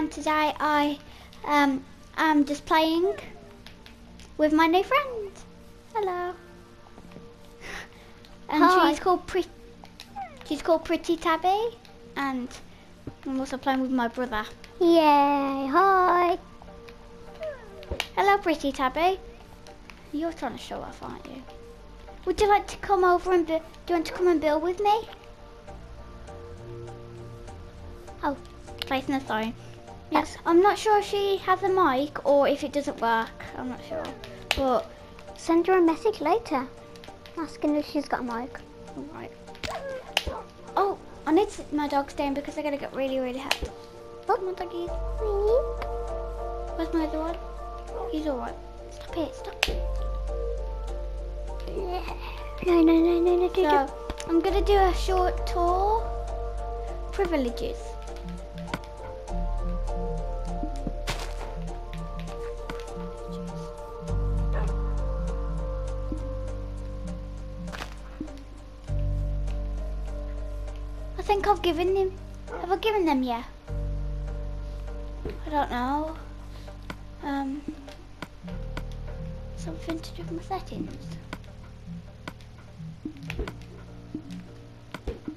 and today I um am just playing with my new friend. Hello. And Hi. she's called Pretty. She's called Pretty Tabby, and I'm also playing with my brother. Yay, hi. Hello, Pretty Tabby. You're trying to show off, aren't you? Would you like to come over and do you want to come and build with me? Oh, placing a phone. Yes, I'm not sure if she has a mic or if it doesn't work. I'm not sure, but Send her a message later. Asking if she's got a mic. alright. Oh, I need to sit my dog's down because they're gonna get really, really hot. Oh, my doggies. Where's my other one? He's alright. Stop it, stop. No, no, no, no, no, So, I'm gonna do a short tour. Privileges. Think I've given them. Have I given them yet? I don't know. Um, something to do with my settings.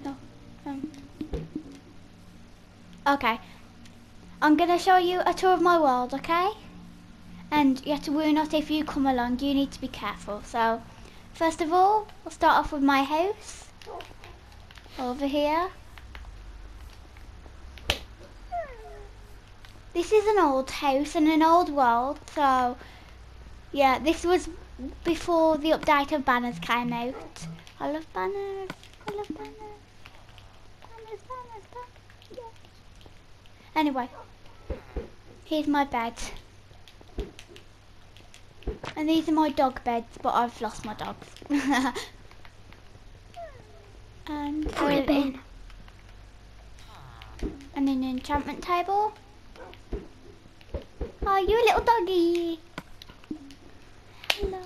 No. Um. Okay. I'm gonna show you a tour of my world, okay? And you have to not if you come along, you need to be careful. So, first of all, we'll start off with my house. Over here. This is an old house and an old world, so yeah, this was before the update of banners came out. I love banners. I love banners. Banners, banners, banners. Yeah. Anyway, here's my bed. And these are my dog beds, but I've lost my dogs. and in. and an enchantment table. Oh, you a little doggy. Hello.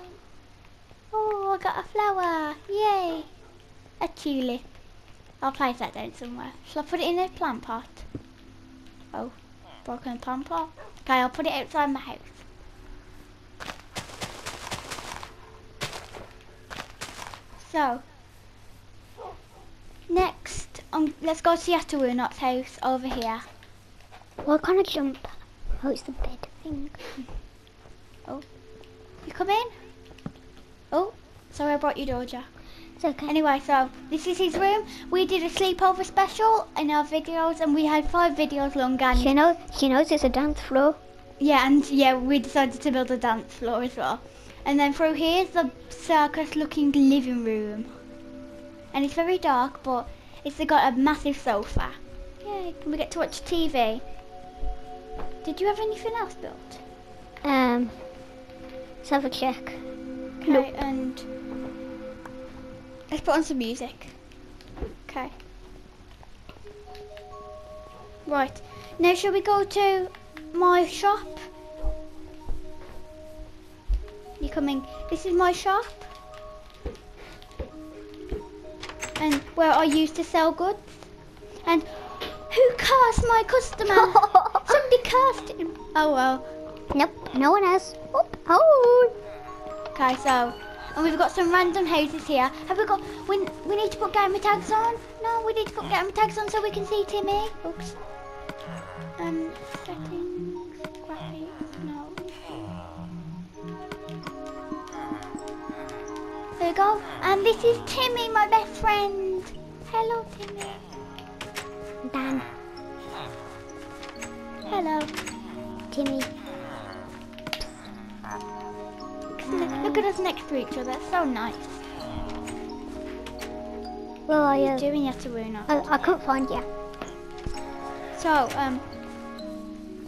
Oh, I got a flower. Yay. A tulip. I'll place that down somewhere. Shall I put it in a plant pot? Oh, broken plant pot. Okay, I'll put it outside my house. So, next, um, let's go to Yatawoonot's house over here. What kind of jump? Oh, it's the bed thing. Oh. You come in? Oh, sorry I brought you Doja. It's okay. Anyway, so this is his room. We did a sleepover special in our videos and we had five videos long and She knows, she knows it's a dance floor. yeah, and yeah, we decided to build a dance floor as well. And then through here is the circus looking living room. And it's very dark, but it's got a massive sofa. Yay, we get to watch TV. Did you have anything else built? Um, let's have a check. Okay, Nope. and let's put on some music. Okay. Right. Now shall we go to my shop? You coming? This is my shop. And where I used to sell goods. And who cursed my customer? Somebody cursed. Oh well. Nope, no one has. Oh, oh. Okay, so and we've got some random houses here. Have we got? We we need to put gamer tags on. No, we need to put gamer tags on so we can see Timmy. Oops. Um, settings, graphics, no. There we go. And this is Timmy, my best friend. Hello, Timmy. Dan, Hello. Timmy. Look, look at us next to each other. So nice. Where are you doing, Yataruna? I, I couldn't find you. So, um,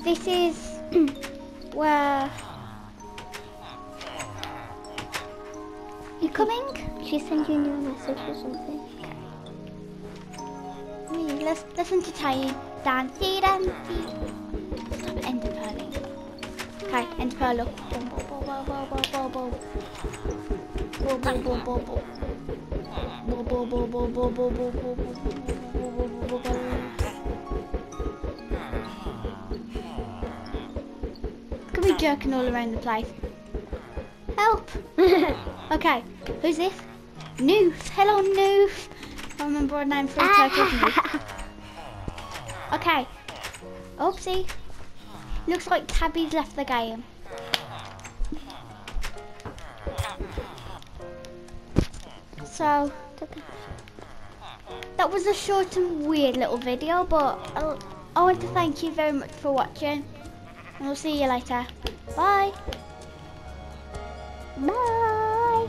this is where you coming? She's sending you a message or something. Me, let's let's entertain. Dancey, dancey. Pearling. Okay, end pearl up. Boom, boom, boom, boom, boom, boom, boom, boom. Boom, boom, boom, boom, boom. Boom, boom, boom, boom, boom, boom, boom, boom, boom, boom, boom, boom, boom, boom, boom. jerking all around the place. Help! Okay, who's this? Noof. Hello, Noof. I remember her name for a. Noof. Okay. Oopsie. Looks like Tabby's left the game. So, that was a short and weird little video, but I, want to thank you very much for watching. And we'll see you later. Bye. Bye.